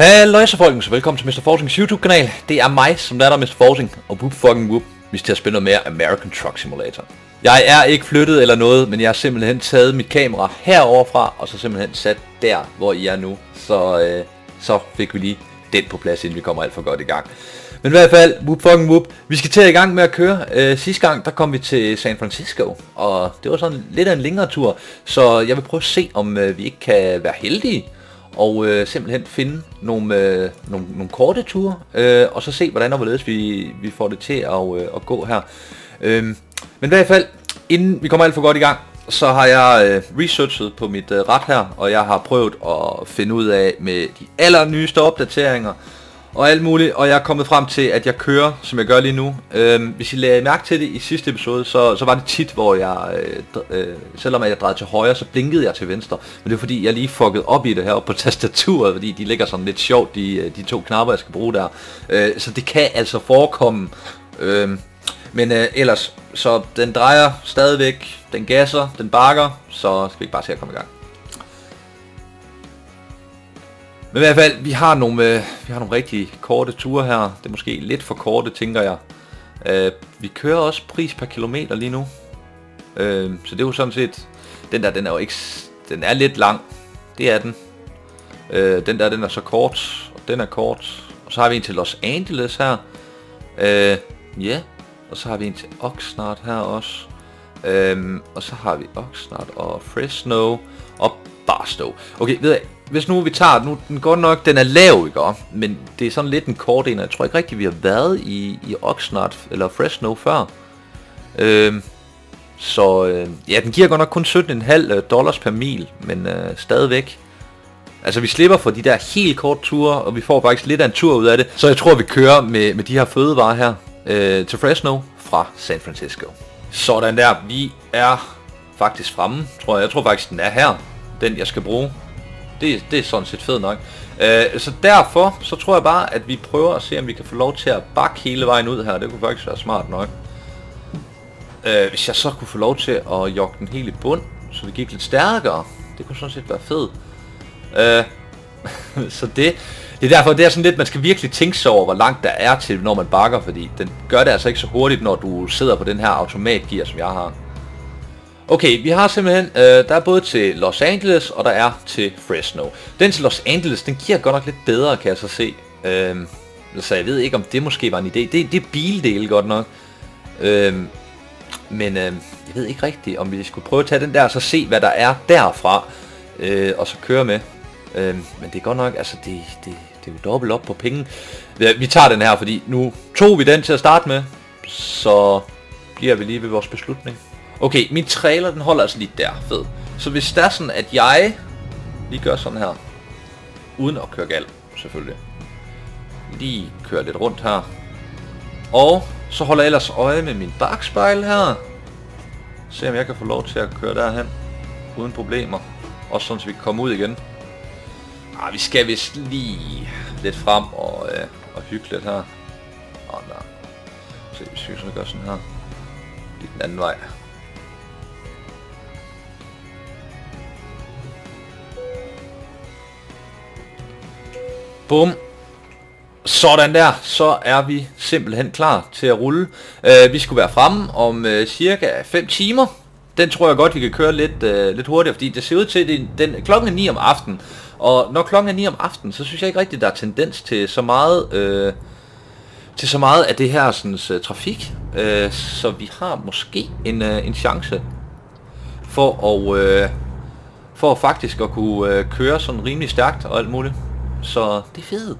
Hallo så folkens, velkommen til Mr. Forcings YouTube kanal. Det er mig, som der er der Mr. Forcing, og whoop fucking whoop, vi skal spille noget mere American Truck Simulator. Jeg er ikke flyttet eller noget, men jeg har simpelthen taget mit kamera herover fra, og så simpelthen sat der, hvor I er nu. Så, øh, så fik vi lige den på plads, inden vi kommer alt for godt i gang. Men i hvert fald, whoop fucking whoop, vi skal til i gang med at køre. Øh, sidste gang, der kom vi til San Francisco, og det var sådan lidt af en længere tur, så jeg vil prøve at se, om øh, vi ikke kan være heldige og øh, simpelthen finde nogle, øh, nogle, nogle korte ture, øh, og så se, hvordan og hvorledes vi, vi får det til at, øh, at gå her. Øh, men i hvert fald, inden vi kommer alt for godt i gang, så har jeg øh, researchet på mit øh, ret her, og jeg har prøvet at finde ud af med de allernyeste opdateringer, og alt muligt, og jeg er kommet frem til, at jeg kører, som jeg gør lige nu. Øhm, hvis I lagde mærke til det i sidste episode, så, så var det tit, hvor jeg, øh, øh, selvom jeg drejede til højre, så blinkede jeg til venstre. Men det er fordi, jeg lige fuckede op i det her på tastaturet, fordi de ligger sådan lidt sjovt, de, øh, de to knapper, jeg skal bruge der. Øh, så det kan altså forekomme. Øh, men øh, ellers, så den drejer stadigvæk, den gasser, den bakker, så skal vi ikke bare se at komme i gang. Men i hvert fald, vi har nogle, øh, vi har nogle rigtig korte ture her. Det er måske lidt for korte, tænker jeg. Øh, vi kører også pris per kilometer lige nu. Øh, så det er jo sådan set... Den der, den er jo ikke... Den er lidt lang. Det er den. Øh, den der, den er så kort. Og den er kort. Og så har vi en til Los Angeles her. Øh, ja. Og så har vi en til Oxnard her også. Øh, og så har vi Oxnard og Fresno og Barstow. Okay, ved jeg, hvis nu vi tager, nu den godt nok, den er lav, ikke? Men det er sådan lidt en kort en, jeg tror ikke rigtigt, vi har været i, i Oxnard eller Fresno før. Øhm, så øh, ja, den giver godt nok kun 17,5 øh, dollars per mil, men øh, stadigvæk. Altså vi slipper for de der helt korte ture, og vi får faktisk lidt af en tur ud af det. Så jeg tror, vi kører med, med de her fødevarer her øh, til Fresno fra San Francisco. Sådan der, vi er faktisk fremme, tror jeg. Jeg tror faktisk, den er her, den jeg skal bruge. Det, det er sådan set fedt nok. Øh, så derfor, så tror jeg bare, at vi prøver at se, om vi kan få lov til at bakke hele vejen ud her. Det kunne faktisk være smart nok. Øh, hvis jeg så kunne få lov til at jogge den hele i bund, så det gik lidt stærkere. Det kunne sådan set være fedt. Øh, så det, det er derfor, det er sådan lidt, man skal virkelig tænke sig over, hvor langt der er til, når man bakker, fordi den gør det altså ikke så hurtigt, når du sidder på den her automatgear, som jeg har. Okay, vi har simpelthen, øh, der er både til Los Angeles, og der er til Fresno. Den til Los Angeles, den giver godt nok lidt bedre, kan jeg så se. Øh, så jeg ved ikke, om det måske var en idé. Det, det er bildele godt nok. Øh, men øh, jeg ved ikke rigtigt, om vi skulle prøve at tage den der, og så se, hvad der er derfra, øh, og så køre med. Øh, men det er godt nok, altså det, det, det er jo dobbelt op på penge. Vi tager den her, fordi nu tog vi den til at starte med, så bliver vi lige ved vores beslutning. Okay, min trailer den holder altså lige der, fed. Så hvis det er sådan, at jeg lige gør sådan her, uden at køre galt, selvfølgelig. Lige kører lidt rundt her. Og så holder jeg ellers øje med min bakspejl her. Se om jeg kan få lov til at køre derhen, uden problemer. Også sådan, så vi kan komme ud igen. Ah, vi skal vist lige lidt frem og, øh, og hygge lidt her. Åh, oh, der. Se, hvis vi sådan gør sådan her. Lige den anden vej. Bum. Sådan der, så er vi simpelthen klar til at rulle. Uh, vi skulle være fremme om uh, cirka 5 timer. Den tror jeg godt, vi kan køre lidt, uh, lidt hurtigere, fordi det ser ud til, at den, den, klokken er 9 om aftenen. Og når klokken er 9 om aftenen, så synes jeg ikke rigtigt, der er tendens til så meget, uh, til så meget af det her sådan, uh, trafik. Uh, så vi har måske en, uh, en chance for at, uh, for faktisk at kunne uh, køre sådan rimelig stærkt og alt muligt. Så det er fedt.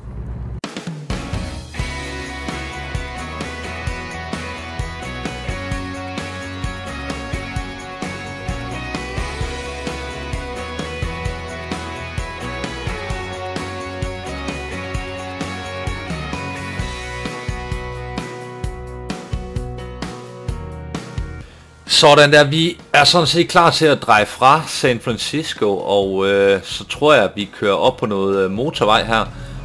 Sådan der, vi er sådan set klar til at dreje fra San Francisco, og øh, så tror jeg, at vi kører op på noget øh, motorvej her,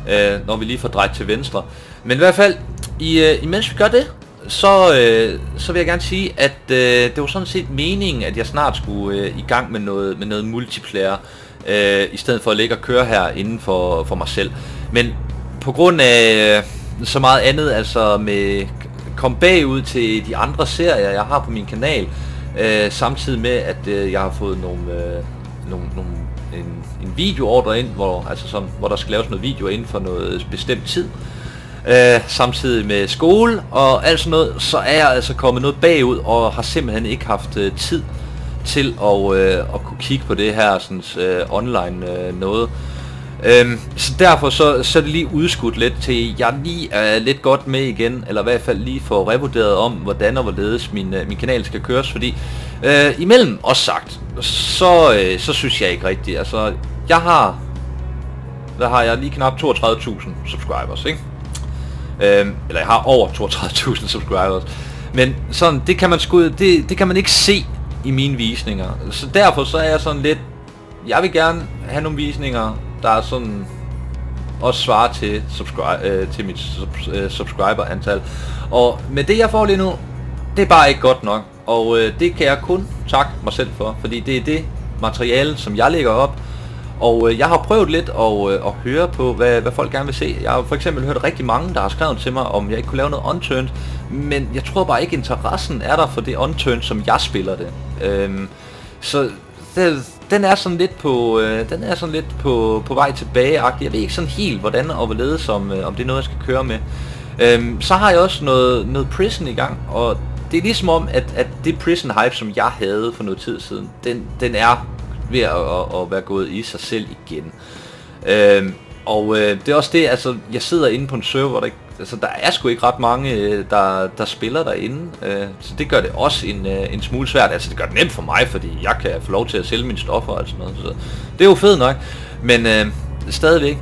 øh, når vi lige får drejet til venstre. Men i hvert fald, i, øh, imens vi gør det, så, øh, så vil jeg gerne sige, at øh, det var sådan set meningen, at jeg snart skulle øh, i gang med noget, med noget multiplayer. øh, i stedet for at ligge og køre her inden for, for mig selv. Men på grund af øh, så meget andet, altså med kom bagud til de andre serier, jeg har på min kanal, øh, samtidig med, at øh, jeg har fået nogle, øh, nogle, nogle en, en videoordre ind, hvor, altså som, hvor der skal laves noget video inden for noget bestemt tid. Øh, samtidig med skole og alt sådan noget, så er jeg altså kommet noget bagud og har simpelthen ikke haft øh, tid til at, øh, at kunne kigge på det her sådan, øh, online øh, noget. Øhm, så derfor så, så er det lige udskudt lidt til, jeg lige er lidt godt med igen, eller i hvert fald lige får revurderet om, hvordan og hvorledes min, øh, min kanal skal køres, fordi øh, imellem også sagt, så, øh, så synes jeg ikke rigtigt, altså jeg har, der har jeg lige knap 32.000 subscribers, ikke? Øhm, eller jeg har over 32.000 subscribers, men sådan, det kan man sgu, det, det kan man ikke se i mine visninger, så derfor så er jeg sådan lidt, jeg vil gerne have nogle visninger, der er sådan også svarer til, subscribe, øh, til mit sub, øh, subscriber-antal. Og med det, jeg får lige nu, det er bare ikke godt nok. Og øh, det kan jeg kun takke mig selv for, fordi det er det materiale, som jeg lægger op. Og øh, jeg har prøvet lidt at, øh, at høre på, hvad, hvad folk gerne vil se. Jeg har for eksempel hørt rigtig mange, der har skrevet til mig, om jeg ikke kunne lave noget unturned. Men jeg tror bare ikke, interessen er der for det unturned, som jeg spiller det. Øhm, så det, den er sådan lidt på, øh, den er sådan lidt på, på vej tilbage -agtig. Jeg ved ikke sådan helt, hvordan og hvorledes, som, øh, om det er noget, jeg skal køre med. Øhm, så har jeg også noget, noget Prison i gang, og det er ligesom om, at, at det Prison hype, som jeg havde for noget tid siden, den, den er ved at, at, at være gået i sig selv igen. Øhm, og øh, det er også det, altså, jeg sidder inde på en server, der ikke altså, der er sgu ikke ret mange, øh, der, der spiller derinde, øh, så det gør det også en, øh, en smule svært. Altså, det gør det nemt for mig, fordi jeg kan få lov til at sælge mine stoffer og sådan noget, så det er jo fedt nok, men øh, stadigvæk.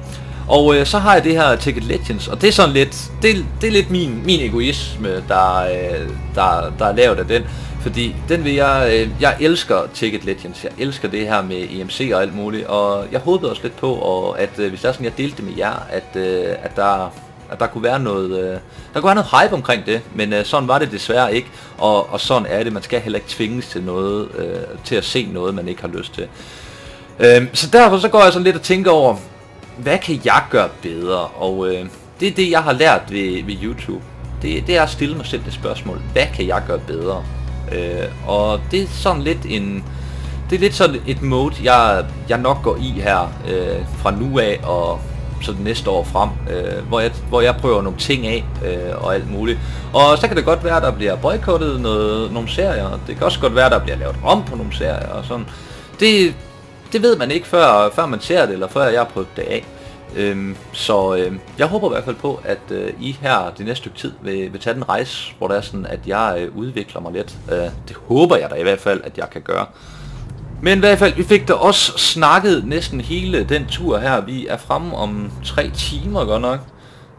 Og øh, så har jeg det her Ticket Legends, og det er sådan lidt, det, det er lidt min, min egoisme, der, øh, der, der er lavet af den. Fordi den vil jeg, øh, jeg elsker Ticket Legends, jeg elsker det her med EMC og alt muligt, og jeg håbede også lidt på, og at øh, hvis der er sådan, jeg delte det med jer, at, øh, at der at der kunne være noget, øh, der kunne være noget hype omkring det, men øh, sådan var det desværre ikke, og, og sådan er det, man skal heller ikke tvinges til noget, øh, til at se noget, man ikke har lyst til. Øh, så derfor så går jeg sådan lidt og tænker over, hvad kan jeg gøre bedre, og øh, det er det, jeg har lært ved, ved YouTube. Det, det er at stille mig selv det spørgsmål, hvad kan jeg gøre bedre? Øh, og det er sådan lidt en, det er lidt sådan et mode, jeg, jeg nok går i her øh, fra nu af, og så det næste år frem, øh, hvor, jeg, hvor jeg prøver nogle ting af øh, og alt muligt. Og så kan det godt være, at der bliver boykottet noget, nogle serier. Det kan også godt være, at der bliver lavet om på nogle serier og sådan. Det, det ved man ikke, før, før man ser det, eller før jeg har prøvet det af. Øhm, så øh, jeg håber i hvert fald på, at øh, I her det næste stykke tid vil, vil tage den rejse, hvor det er sådan, at jeg øh, udvikler mig lidt. Øh, det håber jeg da i hvert fald, at jeg kan gøre. Men i hvert fald, vi fik da også snakket næsten hele den tur her. Vi er fremme om tre timer godt nok.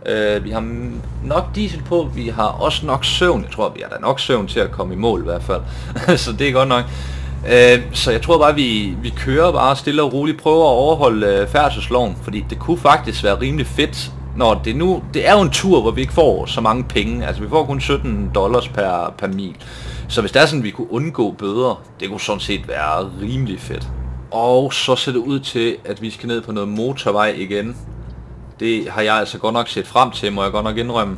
Øh, vi har nok diesel på, vi har også nok søvn. Jeg tror, vi har da nok søvn til at komme i mål i hvert fald. så det er godt nok. Øh, så jeg tror bare, vi, vi kører bare stille og roligt, prøver at overholde øh, færdselsloven, fordi det kunne faktisk være rimelig fedt, når det nu, det er jo en tur, hvor vi ikke får så mange penge, altså vi får kun 17 dollars per, per mil. Så hvis det er sådan, at vi kunne undgå bøder, det kunne sådan set være rimelig fedt. Og så ser det ud til, at vi skal ned på noget motorvej igen. Det har jeg altså godt nok set frem til, må jeg godt nok indrømme.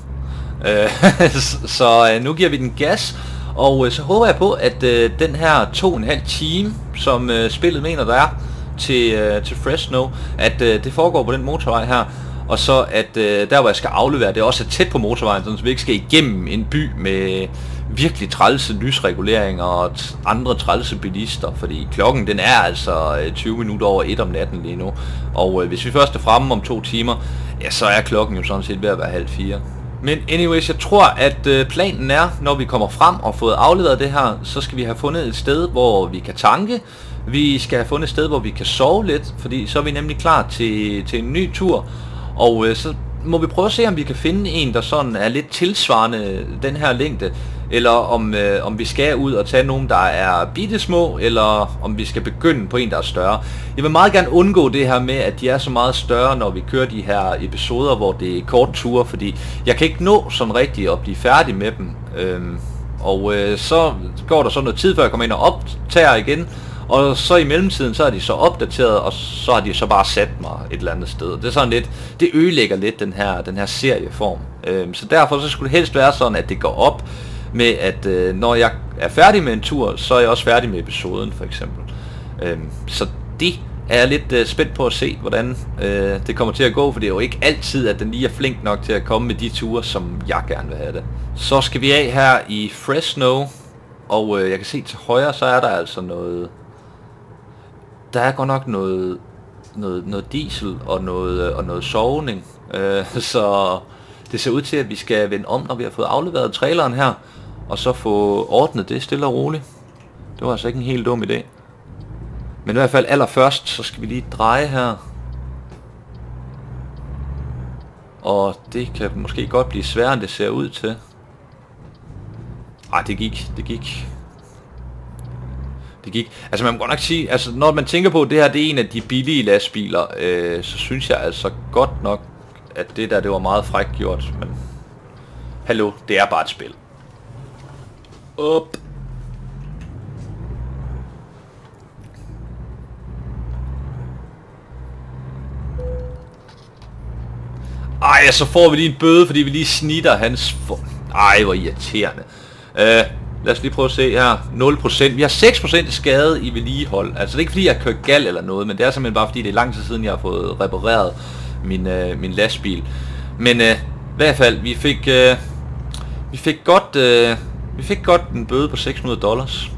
Øh, så øh, nu giver vi den gas, og øh, så håber jeg på, at øh, den her to og en halv time, som øh, spillet mener der er, til, øh, til Fresno, at det foregår på den motorvej her, og så at der hvor jeg skal aflevere, det også er tæt på motorvejen, så vi ikke skal igennem en by med virkelig trælse lysreguleringer og andre trælse bilister, fordi klokken den er altså 20 minutter over 1 om natten lige nu. Og øh, hvis vi først er fremme om to timer, ja, så er klokken jo sådan set ved at være halv fire. Men anyways, jeg tror, at øh, planen er, når vi kommer frem og fået afleveret det her, så skal vi have fundet et sted, hvor vi kan tanke. Vi skal have fundet et sted, hvor vi kan sove lidt, fordi så er vi nemlig klar til, til en ny tur. Og øh, så må vi prøve at se, om vi kan finde en, der sådan er lidt tilsvarende den her længde eller om, øh, om vi skal ud og tage nogen, der er bitte små, eller om vi skal begynde på en, der er større. Jeg vil meget gerne undgå det her med, at de er så meget større, når vi kører de her episoder, hvor det er kort ture, fordi jeg kan ikke nå sådan rigtigt at blive færdig med dem. Øhm, og øh, så går der så noget tid, før jeg kommer ind og optager igen, og så i mellemtiden, så er de så opdateret, og så har de så bare sat mig et eller andet sted. Det er sådan lidt, det ødelægger lidt den her, den her serieform. Øhm, så derfor så skulle det helst være sådan, at det går op med, at øh, når jeg er færdig med en tur, så er jeg også færdig med episoden, for eksempel. Øhm, så det er jeg lidt øh, spændt på at se, hvordan øh, det kommer til at gå, for det er jo ikke altid, at den lige er flink nok til at komme med de ture, som jeg gerne vil have det. Så skal vi af her i Fresno, og øh, jeg kan se til højre, så er der altså noget... Der er godt nok noget, noget, noget diesel og noget, øh, og noget sovning. Øh, så det ser ud til, at vi skal vende om, når vi har fået afleveret traileren her, og så få ordnet det stille og roligt. Det var altså ikke en helt dum idé. Men i hvert fald allerførst, så skal vi lige dreje her. Og det kan måske godt blive sværere, end det ser ud til. Ej, det gik, det gik. Det gik. Altså man må godt nok sige, altså når man tænker på, at det her det er en af de billige lastbiler, øh, så synes jeg altså godt nok, at det der, det var meget frækt gjort, men hallo, det er bare et spil. Up. Ej, så får vi lige en bøde, fordi vi lige snitter hans... For... Ej, hvor irriterende. Uh, lad os lige prøve at se her. 0%. Vi har 6% skade i vedligehold. Altså, det er ikke fordi, jeg kører gal eller noget, men det er simpelthen bare fordi, det er lang tid siden, jeg har fået repareret min, øh, min lastbil. Men øh, i hvert fald, vi fik... øh, vi fik godt... Øh, vi fik godt en bøde på 600 dollars.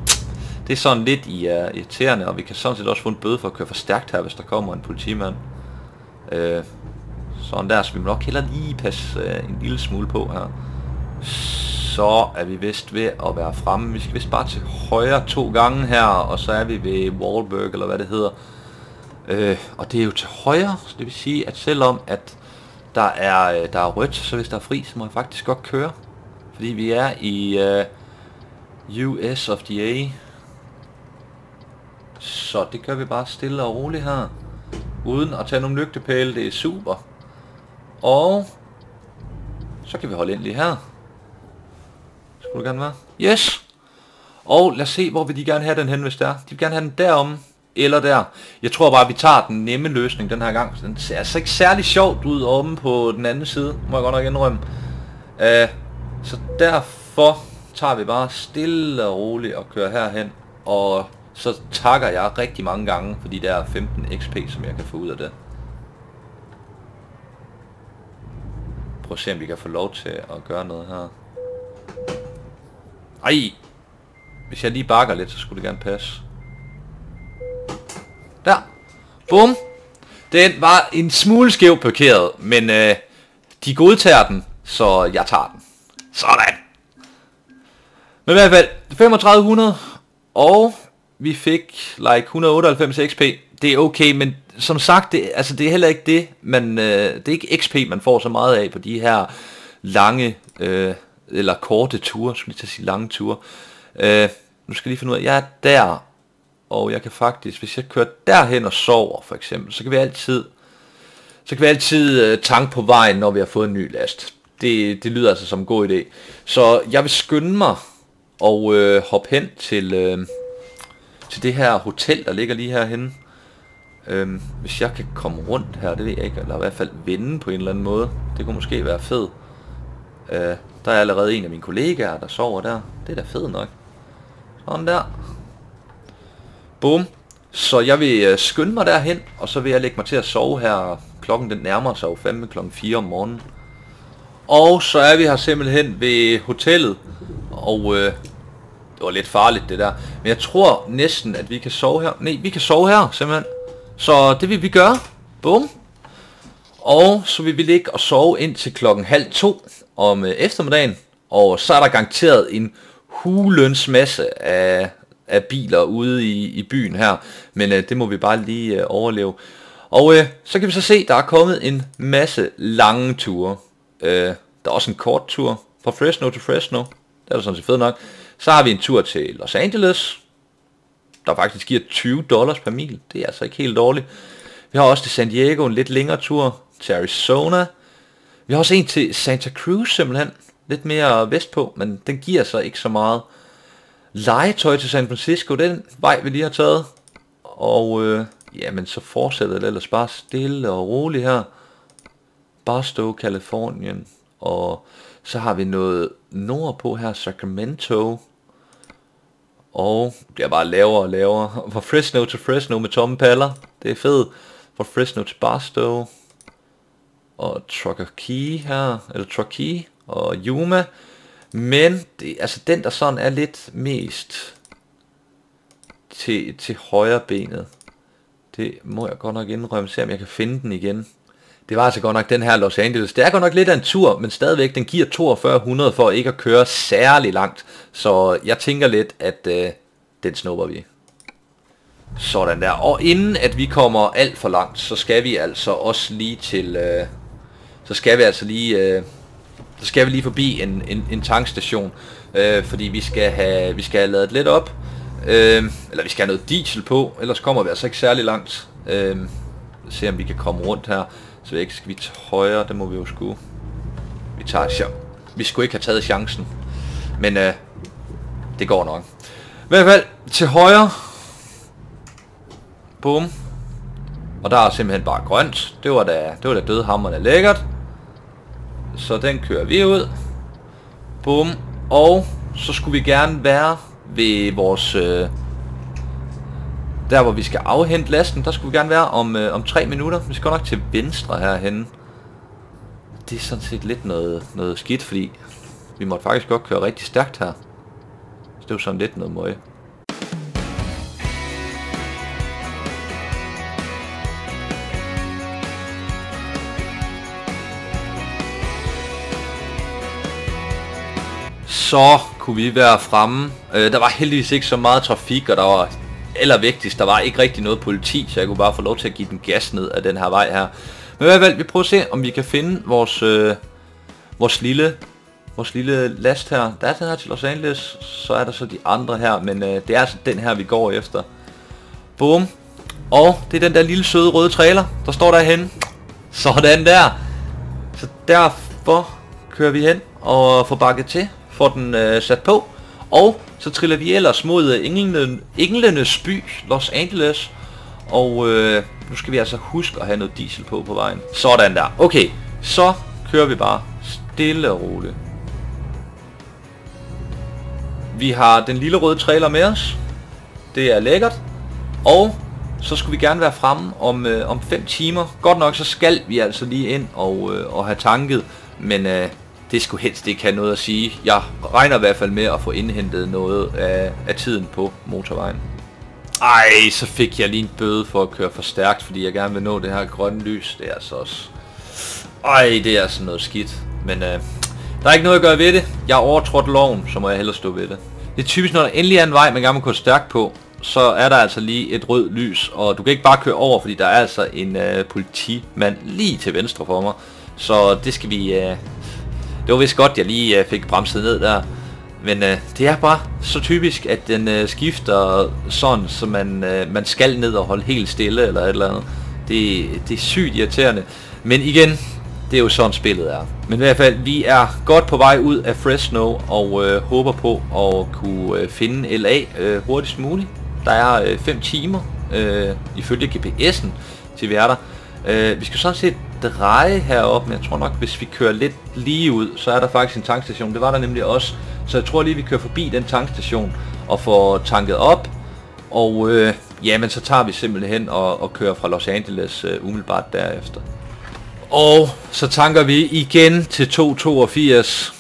Det er sådan lidt øh, irriterende, og vi kan sådan set også få en bøde for at køre for stærkt her, hvis der kommer en politimand. Øh, sådan der, så vi må nok heller lige passe øh, en lille smule på her. Så er vi vist ved at være fremme. Vi skal vist bare til højre to gange her, og så er vi ved Wahlberg, eller hvad det hedder. Øh, og det er jo til højre, så det vil sige, at selvom at der er, øh, der er rødt, så hvis der er fri, så må jeg faktisk godt køre. Fordi vi er i øh, US of the A. Så det gør vi bare stille og roligt her. Uden at tage nogle lygtepæle, det er super. Og så kan vi holde ind lige her. Skulle du gerne være? Yes! Og lad os se, hvor vil de gerne have den hen, hvis det er. De vil gerne have den derom eller der. Jeg tror bare, vi tager den nemme løsning den her gang. Den ser altså ikke særlig sjovt ud omme på den anden side, må jeg godt nok indrømme. Uh, så derfor tager vi bare stille og roligt og kører herhen. Og så takker jeg rigtig mange gange for de der 15 XP, som jeg kan få ud af det. Prøv at se, om vi kan få lov til at gøre noget her. Ej! Hvis jeg lige bakker lidt, så skulle det gerne passe. Der! Bum! Den var en smule skæv parkeret, men øh, de godtager den, så jeg tager den. Sådan! Men i hvert fald 3500, og vi fik like 198 XP. Det er okay, men som sagt, det, altså det er heller ikke det, man, øh, det er ikke XP, man får så meget af på de her lange, øh, eller korte ture, skulle jeg sige lange ture. Øh, nu skal jeg lige finde ud af, jeg er der, og jeg kan faktisk, hvis jeg kører derhen og sover for eksempel, så kan vi altid, så kan vi altid øh, tanke på vejen, når vi har fået en ny last. Det, det lyder altså som en god idé. Så jeg vil skynde mig og øh, hoppe hen til, øh, til det her hotel, der ligger lige herhenne. Øhm, hvis jeg kan komme rundt her, det ved jeg ikke, eller i hvert fald vende på en eller anden måde. Det kunne måske være fedt. Øh, der er allerede en af mine kollegaer, der sover der. Det er da fedt nok. Sådan der. Boom. Så jeg vil øh, skynde mig derhen, og så vil jeg lægge mig til at sove her. Klokken den nærmer sig jo fandme klokken 4 om morgenen. Og så er vi her simpelthen ved hotellet. Og øh, det var lidt farligt det der. Men jeg tror næsten, at vi kan sove her. Nej, vi kan sove her simpelthen. Så det vil vi gøre. Bum. Og så vil vi ligge og sove ind til klokken halv to om øh, eftermiddagen. Og så er der garanteret en hulens masse af, af biler ude i, i byen her. Men øh, det må vi bare lige øh, overleve. Og øh, så kan vi så se, der er kommet en masse lange ture. Øh, der er også en kort tur fra Fresno til Fresno. Det er sådan set fedt nok. Så har vi en tur til Los Angeles, der faktisk giver 20 dollars per mil. Det er altså ikke helt dårligt. Vi har også til San Diego en lidt længere tur til Arizona. Vi har også en til Santa Cruz simpelthen. Lidt mere vestpå, men den giver sig ikke så meget. Legetøj til San Francisco, den vej vi lige har taget. og øh, jamen så fortsætter det ellers bare stille og roligt her. Barstow, Kalifornien, og så har vi noget nordpå her, Sacramento, og det er bare lavere og lavere. Fra Fresno til Fresno med tomme paller, det er fedt. Fra Fresno til Barstow, og Truckee her, eller Truckee og Yuma. Men det, altså den der sådan er lidt mest til, til højre benet, det må jeg godt nok indrømme, se om jeg kan finde den igen. Det var altså godt nok den her Los Angeles. Det er godt nok lidt af en tur, men stadigvæk, den giver 4200 for ikke at køre særlig langt. Så jeg tænker lidt, at øh, den snupper vi. Sådan der. Og inden at vi kommer alt for langt, så skal vi altså også lige til... Øh, så skal vi altså lige... Øh, så skal vi lige forbi en, en, en tankstation. Øh, fordi vi skal have, vi skal have lavet lidt op. Øh, eller vi skal have noget diesel på, ellers kommer vi altså ikke særlig langt. Øh, se om vi kan komme rundt her. Så ikke skal vi til højre, det må vi jo skulle. Vi tager chance. Vi skulle ikke have taget chancen. Men øh, det går nok. I hvert fald til højre. Boom. Og der er simpelthen bare grønt. Det var da, det var da dødhammerne lækkert. Så den kører vi ud. Bum. Og så skulle vi gerne være ved vores... Øh, der hvor vi skal afhente lasten, der skulle vi gerne være om, øh, om 3 minutter. Vi skal nok til venstre herhenne. Det er sådan set lidt noget, noget skidt, fordi vi måtte faktisk godt køre rigtig stærkt her. Så det er jo sådan lidt noget møje. Så kunne vi være fremme. Øh, der var heldigvis ikke så meget trafik, og der var allervigtigst, der var ikke rigtig noget politi, så jeg kunne bare få lov til at give den gas ned af den her vej her. Men i hvert fald, vi prøver at se, om vi kan finde vores, øh, vores lille vores lille last her. Der er den her til Los Angeles, så er der så de andre her, men øh, det er altså den her, vi går efter. Boom. Og det er den der lille søde røde trailer, der står derhen. Sådan der. Så derfor kører vi hen og får bakket til, får den øh, sat på. Og så triller vi ellers mod øh, Englen, Englenes by, Los Angeles. Og øh, nu skal vi altså huske at have noget diesel på på vejen. Sådan der. Okay, så kører vi bare stille og roligt. Vi har den lille røde trailer med os. Det er lækkert. Og så skulle vi gerne være fremme om, øh, om 5 timer. Godt nok så skal vi altså lige ind og, øh, og have tanket. Men øh, det skulle helst ikke have noget at sige. Jeg regner i hvert fald med at få indhentet noget af, af tiden på motorvejen. Ej, så fik jeg lige en bøde for at køre for stærkt, fordi jeg gerne vil nå det her grønne lys. Det er altså også... Ej, det er altså noget skidt. Men øh, der er ikke noget at gøre ved det. Jeg har overtrådt loven, så må jeg hellere stå ved det. Det er typisk, når der endelig er en vej, man gerne vil køre stærkt på, så er der altså lige et rødt lys, og du kan ikke bare køre over, fordi der er altså en øh, politimand lige til venstre for mig. Så det skal vi, øh, det var vist godt, jeg lige øh, fik bremset ned der. Men øh, det er bare så typisk, at den øh, skifter sådan, så man, øh, man skal ned og holde helt stille eller et eller andet. Det, det er sygt irriterende. Men igen, det er jo sådan spillet er. Men i hvert fald, vi er godt på vej ud af Fresno og øh, håber på at kunne øh, finde LA øh, hurtigst muligt. Der er 5 øh, timer øh, ifølge GPS'en til vi er der. Øh, vi skal sådan set dreje herop, men jeg tror nok, hvis vi kører lidt lige ud, så er der faktisk en tankstation. Det var der nemlig også. Så jeg tror lige, vi kører forbi den tankstation og får tanket op. Og øh, jamen, så tager vi simpelthen og, og kører fra Los Angeles øh, umiddelbart derefter. Og så tanker vi igen til 2,82.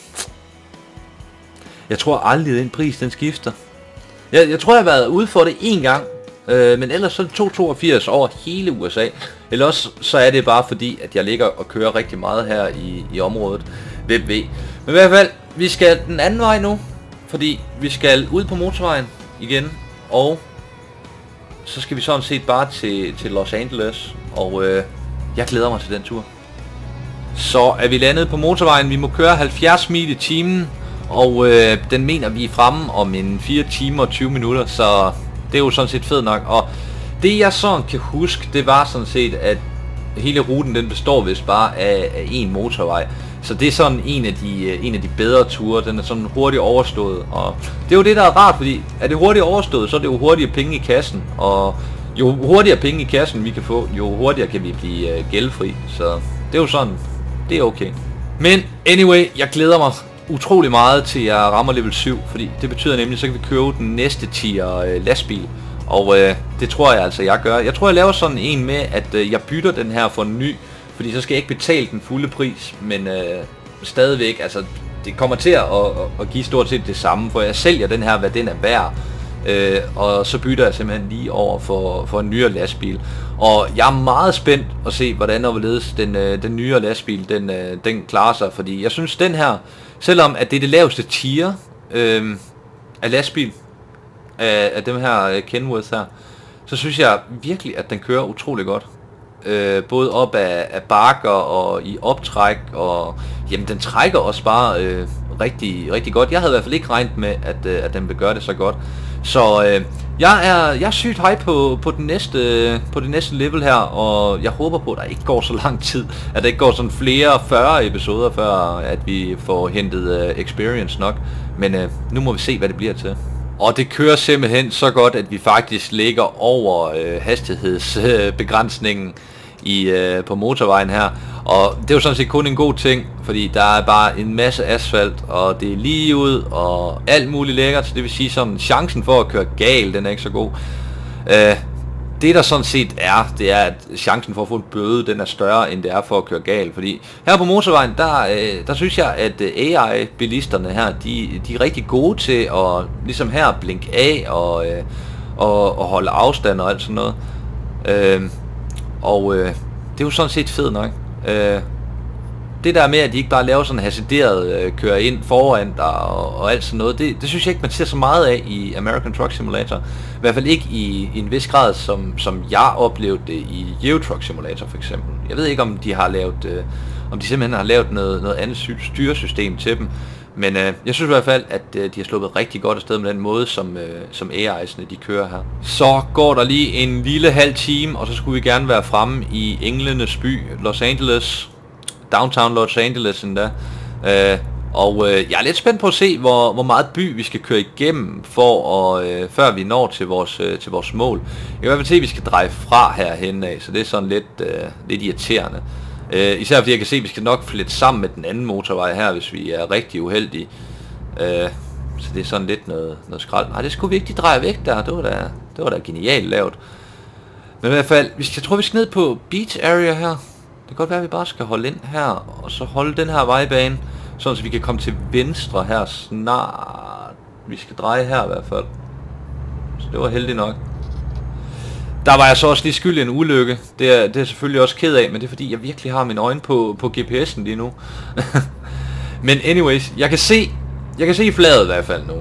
Jeg tror aldrig, den pris den skifter. Jeg, jeg tror, jeg har været ude for det en gang, Øh, men ellers så er det 282 over hele USA. Eller også så er det bare fordi, at jeg ligger og kører rigtig meget her i, i området. Hvem ved. Men i hvert fald, vi skal den anden vej nu. Fordi vi skal ud på motorvejen igen. Og så skal vi sådan set bare til, til Los Angeles. Og øh, jeg glæder mig til den tur. Så er vi landet på motorvejen. Vi må køre 70 mil i timen. Og øh, den mener vi er fremme om en 4 timer og 20 minutter. Så det er jo sådan set fedt nok. Og det jeg sådan kan huske, det var sådan set, at hele ruten den består vist bare af, af en motorvej. Så det er sådan en af, de, øh, en af de bedre ture, den er sådan hurtigt overstået. Og det er jo det, der er rart, fordi er det hurtigt overstået, så er det jo hurtigere penge i kassen. Og jo hurtigere penge i kassen vi kan få, jo hurtigere kan vi blive uh, gældfri. Så det er jo sådan, det er okay. Men anyway, jeg glæder mig utrolig meget til jeg rammer level 7, fordi det betyder nemlig, så kan vi købe den næste tier uh, lastbil. Og øh, det tror jeg altså, jeg gør. Jeg tror, jeg laver sådan en med, at øh, jeg bytter den her for en ny, fordi så skal jeg ikke betale den fulde pris, men øh, stadigvæk, altså det kommer til at, at, at give stort set det samme, for jeg sælger den her, hvad den er værd, øh, og så bytter jeg simpelthen lige over for, for en nyere lastbil. Og jeg er meget spændt at se, hvordan og hvorledes den, øh, den nyere lastbil, den, øh, den klarer sig, fordi jeg synes den her, selvom at det er det laveste tier øh, af lastbil, af, af dem her Kenwoods Kenworth her, så synes jeg virkelig, at den kører utrolig godt. Øh, både op af, af bakker og i optræk, og jamen den trækker også bare øh, rigtig, rigtig godt. Jeg havde i hvert fald ikke regnet med, at, øh, at den ville gøre det så godt. Så øh, jeg er jeg er sygt hype på, på, den næste, på det næste level her, og jeg håber på, at der ikke går så lang tid, at der ikke går sådan flere 40 episoder, før at vi får hentet øh, experience nok. Men øh, nu må vi se, hvad det bliver til. Og det kører simpelthen så godt, at vi faktisk ligger over øh, hastighedsbegrænsningen i, øh, på motorvejen her. Og det er jo sådan set kun en god ting, fordi der er bare en masse asfalt, og det er lige ud, og alt muligt lækkert. Så det vil sige, sådan chancen for at køre galt, den er ikke så god. Øh, det der sådan set er, det er, at chancen for at få en bøde, den er større, end det er for at køre galt. Fordi her på motorvejen, der, øh, der synes jeg, at øh, AI-bilisterne her, de, de er rigtig gode til at ligesom her blinke af og, øh, og, og holde afstand og alt sådan noget. Øh, og øh, det er jo sådan set fedt nok. Øh, det der med, at de ikke bare laver sådan hasarderet øh, kører ind foran dig og, og alt sådan noget, det, det synes jeg ikke, man ser så meget af i American Truck Simulator. I hvert fald ikke i, i en vis grad, som, som jeg oplevede det i Euro Truck Simulator for eksempel. Jeg ved ikke, om de har lavet, øh, om de simpelthen har lavet noget, noget andet styresystem til dem. Men øh, jeg synes i hvert fald, at øh, de har sluppet rigtig godt afsted med den måde, som, øh, som AI'sene de kører her. Så går der lige en lille halv time, og så skulle vi gerne være fremme i englenes by, Los Angeles downtown Los Angeles endda. Øh, og øh, jeg er lidt spændt på at se, hvor, hvor meget by vi skal køre igennem, for at, øh, før vi når til vores, øh, til vores mål. Jeg kan i hvert fald se, at vi skal dreje fra herhen af, så det er sådan lidt, øh, lidt irriterende. Øh, især fordi jeg kan se, at vi skal nok flette sammen med den anden motorvej her, hvis vi er rigtig uheldige. Øh, så det er sådan lidt noget, noget skrald. Nej, det skulle vi ikke, de dreje væk der. Det var da, det var da genialt lavet. Men i hvert fald, jeg tror, vi skal ned på beach area her. Det kan godt være, at vi bare skal holde ind her, og så holde den her vejbane, sådan så vi kan komme til venstre her snart. Vi skal dreje her i hvert fald. Så det var heldigt nok. Der var jeg så også lige skyld i en ulykke. Det er, det er jeg selvfølgelig også ked af, men det er fordi, jeg virkelig har mine øjne på, på GPS'en lige nu. men anyways, jeg kan se, jeg kan se fladet i hvert fald nu.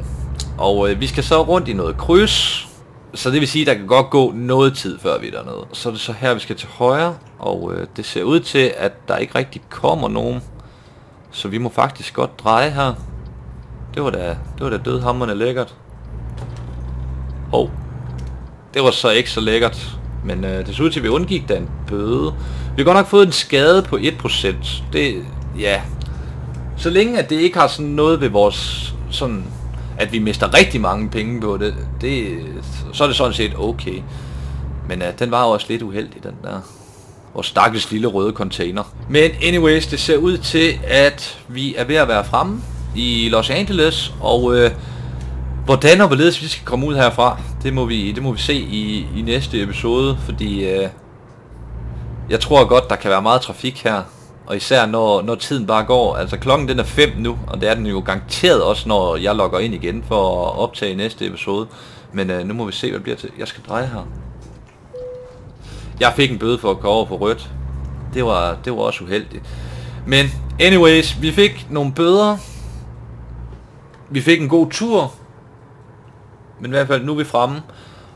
Og øh, vi skal så rundt i noget kryds, så det vil sige, at der kan godt gå noget tid, før vi er dernede. Så er det så her, vi skal til højre, og øh, det ser ud til, at der ikke rigtig kommer nogen. Så vi må faktisk godt dreje her. Det var da, det var da dødhammerne lækkert. Hov. Det var så ikke så lækkert. Men øh, det så ud til, at vi undgik da en bøde. Vi har godt nok fået en skade på 1%. Det, ja. Så længe at det ikke har sådan noget ved vores sådan at vi mister rigtig mange penge på det, det så er det sådan set okay. Men uh, den var også lidt uheldig, den der. Vores stakkels lille røde container. Men anyways, det ser ud til, at vi er ved at være fremme i Los Angeles, og uh, hvordan og hvorledes vi skal komme ud herfra, det må vi, det må vi se i, i næste episode, fordi uh, jeg tror godt, der kan være meget trafik her. Og især når, når tiden bare går. Altså klokken den er 5 nu, og det er den jo garanteret også, når jeg logger ind igen for at optage næste episode. Men øh, nu må vi se, hvad det bliver til. Jeg skal dreje her. Jeg fik en bøde for at gå over på rødt. Det var, det var også uheldigt. Men anyways, vi fik nogle bøder. Vi fik en god tur. Men i hvert fald, nu er vi fremme.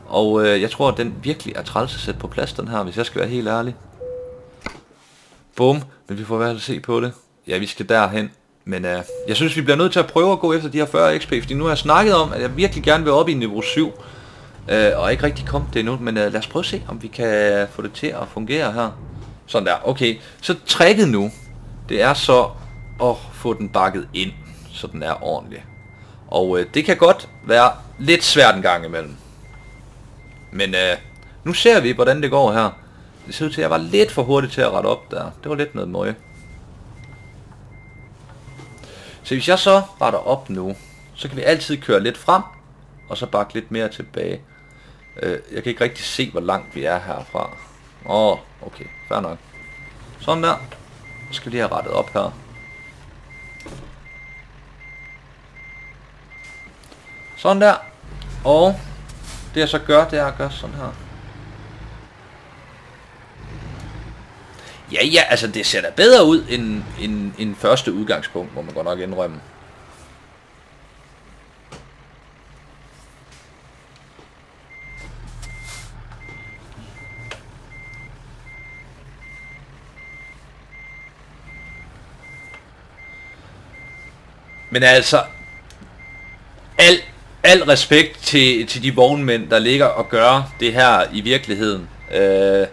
Og øh, jeg tror, at den virkelig er træls at sætte på plads, den her, hvis jeg skal være helt ærlig. Bum. Men vi får i hvert fald se på det. Ja, vi skal derhen. Men uh, jeg synes, vi bliver nødt til at prøve at gå efter de her 40 XP, fordi nu har jeg snakket om, at jeg virkelig gerne vil op i niveau 7. Uh, øh, og ikke rigtig kommet det endnu, men uh, lad os prøve at se, om vi kan få det til at fungere her. Sådan der, okay. Så tricket nu, det er så at få den bakket ind, så den er ordentlig. Og uh, det kan godt være lidt svært en gang imellem. Men uh, Nu ser vi, hvordan det går her. Det ser ud til, at jeg var lidt for hurtig til at rette op der. Det var lidt noget møje. Så hvis jeg så retter op nu, så kan vi altid køre lidt frem, og så bakke lidt mere tilbage. Øh, jeg kan ikke rigtig se, hvor langt vi er herfra. Åh, oh, okay, fair nok. Sådan der. Så skal vi lige have rettet op her. Sådan der. Og det jeg så gør, det er at gøre sådan her. Ja, ja, altså det ser da bedre ud end, end, end første udgangspunkt, må man godt nok indrømme. Men altså, al, al respekt til, til de vognmænd, der ligger og gør det her i virkeligheden. Øh,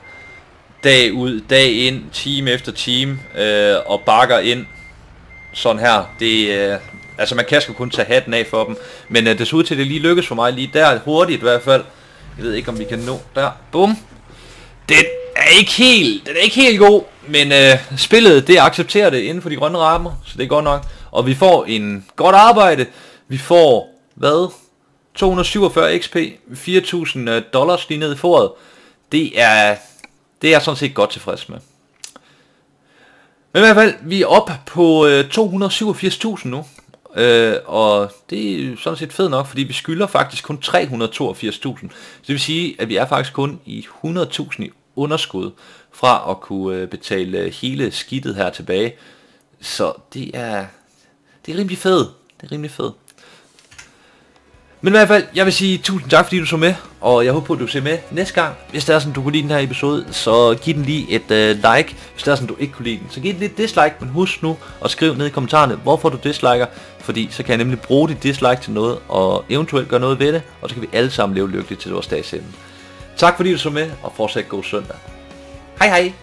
dag ud, dag ind, time efter time, øh, og bakker ind sådan her. Det, øh, altså man kan sgu kun tage hatten af for dem. Men øh, det ser ud til, at det lige lykkes for mig lige der, hurtigt i hvert fald. Jeg ved ikke, om vi kan nå der. Bum. Den er ikke helt, den er ikke helt god, men øh, spillet, det accepterer det inden for de grønne rammer, så det er godt nok. Og vi får en godt arbejde. Vi får, hvad? 247 XP, 4000 dollars lige ned i foråret. Det er, det er jeg sådan set godt tilfreds med. Men i hvert fald, vi er oppe på øh, 287.000 nu. Øh, og det er sådan set fedt nok, fordi vi skylder faktisk kun 382.000. Det vil sige, at vi er faktisk kun i 100.000 i underskud fra at kunne øh, betale øh, hele skidtet her tilbage. Så det er, det er rimelig fedt. Det er rimelig fedt. Men i hvert fald, jeg vil sige tusind tak, fordi du så med, og jeg håber på, at du ser med næste gang. Hvis det er sådan, du kunne lide den her episode, så giv den lige et øh, like. Hvis det er sådan, du ikke kunne lide den, så giv den lidt dislike, men husk nu at skrive ned i kommentarerne, hvorfor du disliker, fordi så kan jeg nemlig bruge dit dislike til noget, og eventuelt gøre noget ved det, og så kan vi alle sammen leve lykkeligt til vores dagsende. Tak fordi du så med, og fortsat god søndag. Hej hej!